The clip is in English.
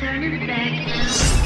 Turn it back now.